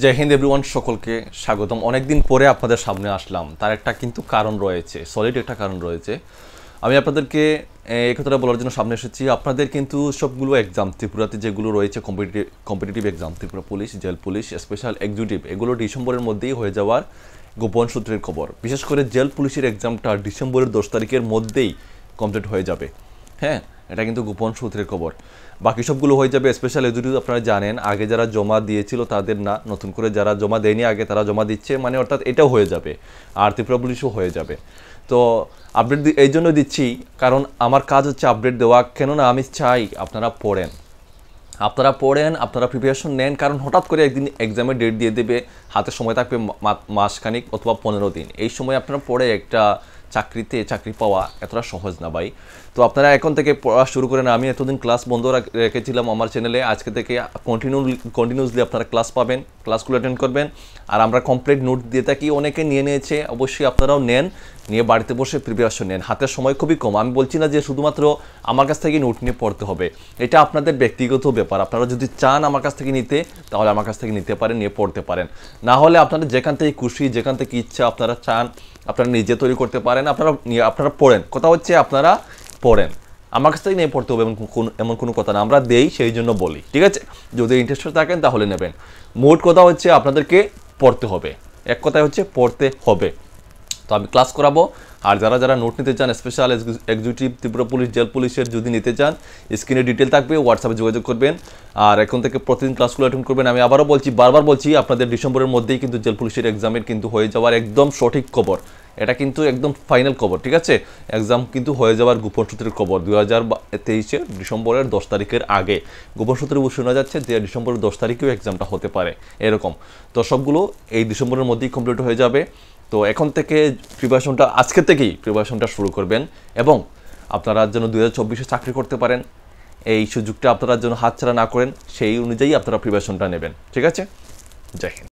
জয় Hind everyone সকলকে স্বাগতম। অনেকদিন পরে আপনাদের সামনে আসলাম। তার একটা কিন্তু কারণ রয়েছে সলিড একটা কারণ রয়েছে। আমি আপনাদেরকে এই কথাটা বলার জন্য সামনে এসেছি। আপনাদের কিন্তু সবগুলো এক্সাম ত্রিপুরাতে যেগুলো রয়েছে competitive competitive exam Tripura police jail police special executive এগুলো ডিসেম্বরের মধ্যেই হয়ে যাওয়ার গোপন সূত্রের খবর। বিশেষ করে জেল পুলিশের এক্সামটা ডিসেম্বরের দশ তারিখের মধ্যেই কমপ্লিট হয়ে যাবে। হ্যাঁ এটা কিন্তু গোপন সূত্রের খবর। বাকি সবগুলো হয়ে যাবে স্পেশাল এজুটিভ আপনারা জানেন, আগে যারা জমা দিয়েছিল তাদের না, নতুন করে যারা জমা দেয়নি আগে তারা জমা দিচ্ছে মানে অর্থাৎ এটাও হয়ে যাবে আর ত্রিপুরা হয়ে যাবে। তো আপডেট এই জন্য দিচ্ছি, কারণ আমার কাজ হচ্ছে আপডেট দেওয়া, কেননা আমি চাই আপনারা পড়েন। আপনারা পড়েন, আপনারা প্রিপারেশন নেন, কারণ হঠাৎ করে একদিন এক্সামের ডেট দিয়ে দেবে, হাতে সময় থাকবে মাসখানিক অথবা পনেরো দিন। এই সময় আপনারা পড়ে একটা চাকরিতে চাকরি পাওয়া এতটা সহজ না ভাই। তো আপনারা এখন থেকে পড়া শুরু করেন। আমি এতদিন ক্লাস বন্ধ রেখেছিলাম আমার চ্যানেলে আজকে থেকে কন্টিনিউ কন্টিনিউসলি আপনারা ক্লাস পাবেন, ক্লাসগুলো অ্যাটেন্ড করবেন। আর আমরা কমপ্লিট নোট দিয়ে থাকি। অনেকে নিয়ে নিয়েছে, অবশ্যই আপনারাও নেন। নিয়ে বাড়িতে বসে প্রিপারেশন নেন। হাতের সময় খুবই কম। আমি বলছি না যে শুধুমাত্র আমার কাছ থেকে নোট নিয়ে পড়তে হবে। এটা আপনাদের ব্যক্তিগত ব্যাপার। আপনারা যদি চান আমার কাছ থেকে নিতে, তাহলে আমার কাছ থেকে নিতে পারেন, নিয়ে পড়তে পারেন। না হলে আপনারা যেখান থেকে খুশি, যেখান থেকে ইচ্ছা আপনারা চান আপনারা নিজে তৈরি করতে পারেন, আপনারা আপনারা পড়েন। কথা হচ্ছে আপনারা পড়েন। আমার কাছ থেকে নিয়ে পড়তে হবে এমন কোন- এমন কোনো কথা না। আমরা দেই, সেই জন্য বলি, ঠিক আছে? যদি ইন্টারেস্টেড থাকেন তাহলে নেবেন। মোট কথা হচ্ছে আপনাদেরকে পড়তে হবে। এক কথায় হচ্ছে পড়তে হবে। তো আমি ক্লাস করাবো। আর যারা যারা নোট নিতে চান special executive Tripura police, jail পুলিশের যদি নিতে চান স্ক্রিনে ডিটেল থাকবে হোয়াটসঅ্যাপে যোগাযোগ করবেন। আর এখন থেকে প্রতিদিন ক্লাসগুলো অ্যাটেন্ড করবেন। আমি আবারও বলছি, বারবার বলছি, আপনাদের ডিসেম্বরের মধ্যেই কিন্তু জেল পুলিশের এক্সামের কিন্তু হয়ে যাওয়ার একদম সঠিক খবর। এটা কিন্তু একদম ফাইনাল খবর, ঠিক আছে? এক্সাম কিন্তু হয়ে যাওয়ার গোপন সূত্রের খবর দু হাজার তেইশে ডিসেম্বরের দশ তারিখের আগে। গোপন সূত্রে শোনা যাচ্ছে যে, ডিসেম্বরের দশ তারিখেও এক্সামটা হতে পারে, এরকম। তো সবগুলো এই ডিসেম্বরের মধ্যেই কমপ্লিট হয়ে যাবে। তো এখন থেকে প্রিপারেশনটা আজকে থেকেই প্রিপারেশনটা শুরু করবেন এবং আপনারা যেন দু হাজার চাকরি করতে পারেন, এই সুযোগটা আপনারা যেন হাতছাড়া না করেন, সেই অনুযায়ী আপনারা প্রিপারেশনটা নেবেন। ঠিক আছে? জয় হিন্দ।